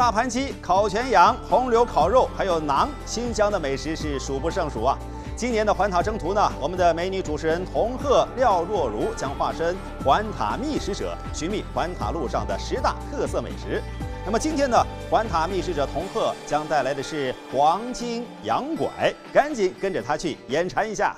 大盘鸡、烤全羊、红柳烤肉，还有馕，新疆的美食是数不胜数啊。今年的环塔征途呢，我们的美女主持人童鹤、廖若如将化身环塔觅食者，寻觅环塔路上的十大特色美食。那么今天呢，环塔觅食者童鹤将带来的是黄金羊拐，赶紧跟着他去眼馋一下。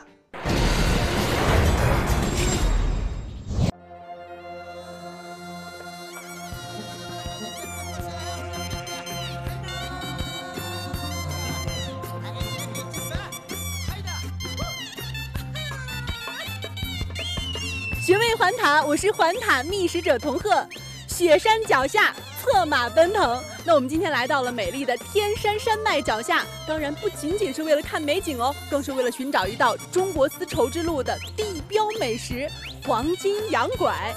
寻味环塔，我是环塔觅食者童鹤。雪山脚下，策马奔腾。那我们今天来到了美丽的天山山脉脚下，当然不仅仅是为了看美景哦，更是为了寻找一道中国丝绸之路的地标美食——黄金羊拐。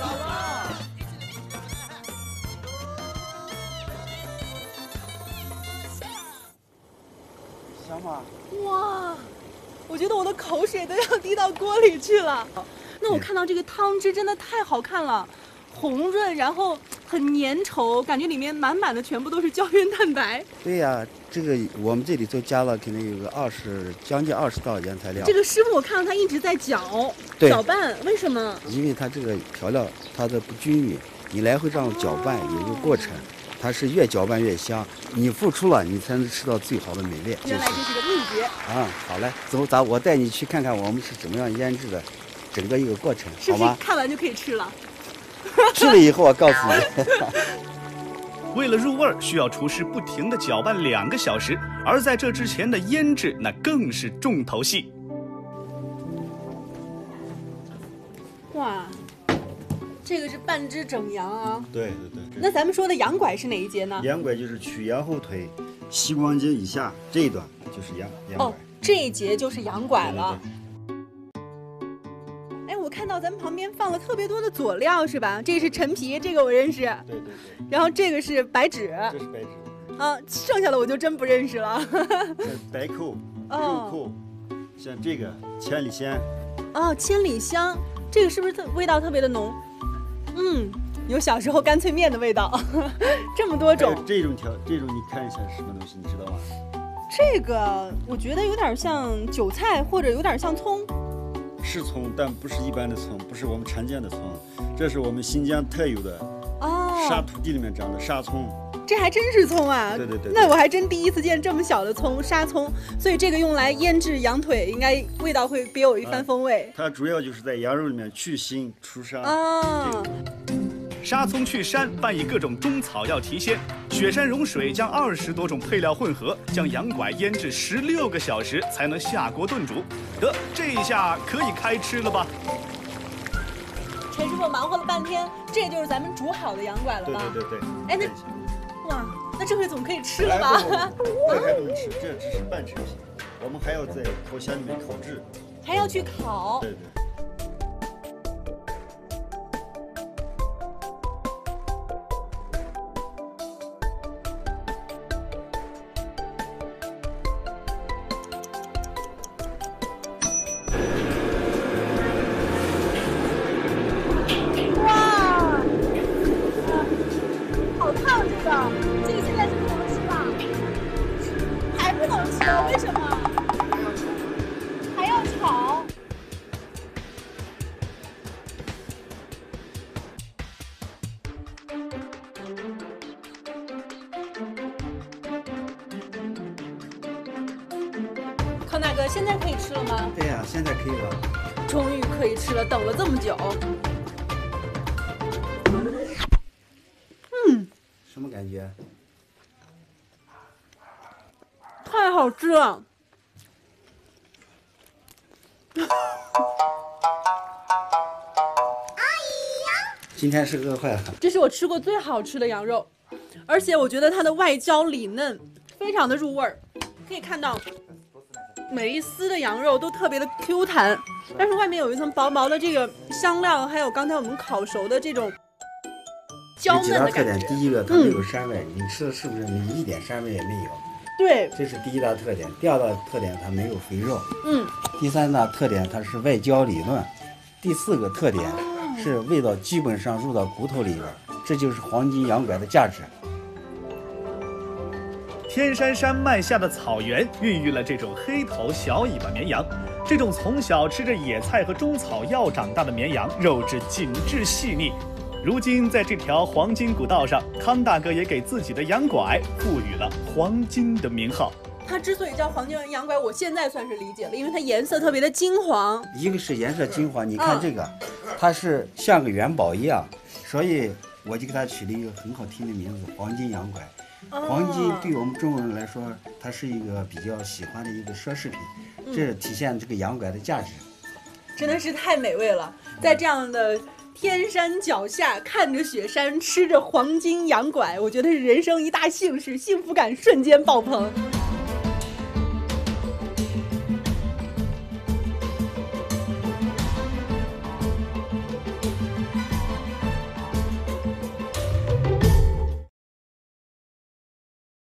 香吗？哇，我觉得我的口水都要滴到锅里去了。那我看到这个汤汁真的太好看了，红润，然后很粘稠，感觉里面满满的全部都是胶原蛋白。对呀，这个我们这里头加了肯定有个二十，将近二十道原材料。这个师傅我看到他一直在搅搅拌，为什么？因为它这个调料它的不均匀，你来回这样搅拌有一个过程，它是越搅拌越香。你付出了，你才能吃到最好的美味。原来这是个秘诀。啊，好嘞，走，咱我带你去看看我们是怎么样腌制的。整个一个过程，好吗？看完就可以吃了。吃了以后，我告诉你。为了入味儿，需要厨师不停的搅拌两个小时，而在这之前的腌制，那更是重头戏。哇，这个是半只整羊啊！对对对。那咱们说的羊拐是哪一节呢？羊拐就是取羊后腿膝关节以下这一段，就是羊羊拐。哦，这一节就是羊拐了。到咱们旁边放了特别多的佐料，是吧？这是陈皮，这个我认识。对对对。然后这个是白芷。这是白芷。啊，剩下的我就真不认识了。白蔻、肉蔻，像这个千里香。哦，千里香，这个是不是特味道特别的浓？嗯，有小时候干脆面的味道。这么多种。这种调，这种你看一下是什么东西，你知道吗？这个我觉得有点像韭菜，或者有点像葱。是葱，但不是一般的葱，不是我们常见的葱，这是我们新疆特有的哦，沙土地里面长的沙葱。这还真是葱啊！对对对，那我还真第一次见这么小的葱，沙葱。所以这个用来腌制羊腿，应该味道会别有一番风味。它主要就是在羊肉里面去腥除沙。啊。沙葱去膻，拌以各种中草药提鲜，雪山融水将二十多种配料混合，将羊拐腌制十六个小时才能下锅炖煮。得，这一下可以开吃了吧？陈师傅忙活了半天，这就是咱们煮好的羊拐了吧？对对对对。哎，那，哇，那这回总可以吃了吧？这还不能吃，这只是半成品，我们还要在烤箱里面烤制，还要去烤。对对。哥，现在可以吃了吗？对呀，现在可以了。终于可以吃了，等了这么久。嗯，什么感觉？太好吃了！今天是饿坏了。这是我吃过最好吃的羊肉，而且我觉得它的外焦里嫩，非常的入味儿。可以看到。每一丝的羊肉都特别的 Q 弹，但是外面有一层薄薄的这个香料，还有刚才我们烤熟的这种焦嫩的感觉。第一个，它没有膻味，你吃的是不是你一点膻味也没有？对，这是第一大特点。第二大特点，它没有肥肉。嗯。第三大特点，它是外焦里嫩。第四个特点是味道基本上入到骨头里边，这就是黄金羊拐的价值。天山山脉下的草原孕育了这种黑头小尾巴绵羊。这种从小吃着野菜和中草药长大的绵羊，肉质紧致细腻。如今，在这条黄金古道上，康大哥也给自己的羊拐赋予了“黄金”的名号。它之所以叫黄金羊拐，我现在算是理解了，因为它颜色特别的金黄。一个是颜色金黄，你看这个，它是像个元宝一样，所以我就给它取了一个很好听的名字——黄金羊拐。黄金对我们中国人来说，它是一个比较喜欢的一个奢侈品，这体现这个羊拐的价值。真的是太美味了，在这样的天山脚下，看着雪山，吃着黄金羊拐，我觉得是人生一大幸事，幸福感瞬间爆棚。